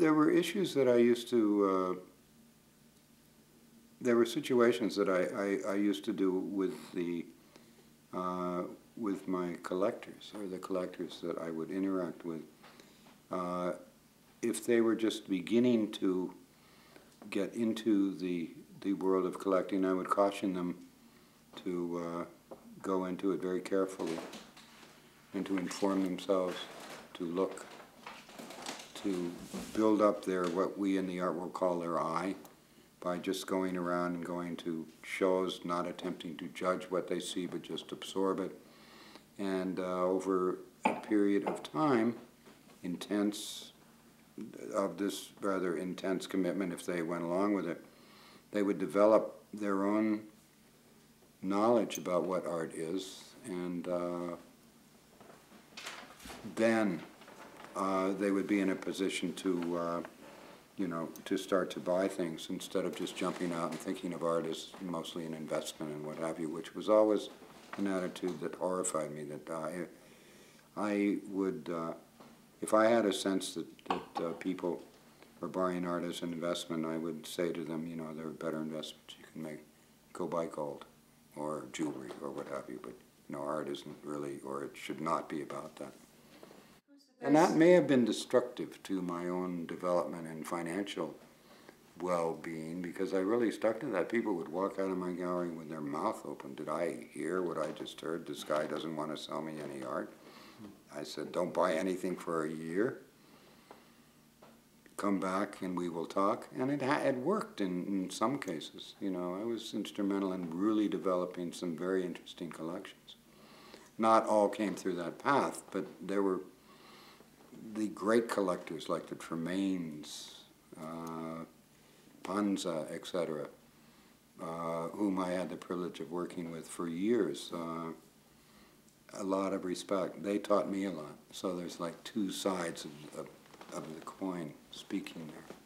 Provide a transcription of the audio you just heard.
there were issues that I used to, uh, there were situations that I, I, I used to do with the, uh, with my collectors, or the collectors that I would interact with. Uh, if they were just beginning to get into the, the world of collecting, I would caution them to uh, go into it very carefully and to inform themselves, to look, to build up their, what we in the art world call their eye, by just going around and going to shows, not attempting to judge what they see, but just absorb it. And uh, over a period of time, intense, of this rather intense commitment, if they went along with it, they would develop their own knowledge about what art is, and uh, then uh, they would be in a position to, uh, you know, to start to buy things instead of just jumping out and thinking of art as mostly an investment and what have you, which was always an attitude that horrified me. That I, I would, uh, if I had a sense that, that uh, people were buying art as an investment, I would say to them, you know, there are better investments you can make. Go buy gold or jewelry or what have you, but you know, art isn't really, or it should not be about that. And that may have been destructive to my own development and financial well-being because I really stuck to that. People would walk out of my gallery with their mouth open. Did I hear what I just heard? This guy doesn't want to sell me any art. I said, don't buy anything for a year. Come back and we will talk. And it, it worked in, in some cases. You know, I was instrumental in really developing some very interesting collections. Not all came through that path, but there were the great collectors like the Tremaines, uh, Panza, etc., uh, whom I had the privilege of working with for years, uh, a lot of respect. They taught me a lot. So there's like two sides of, of, of the coin speaking there.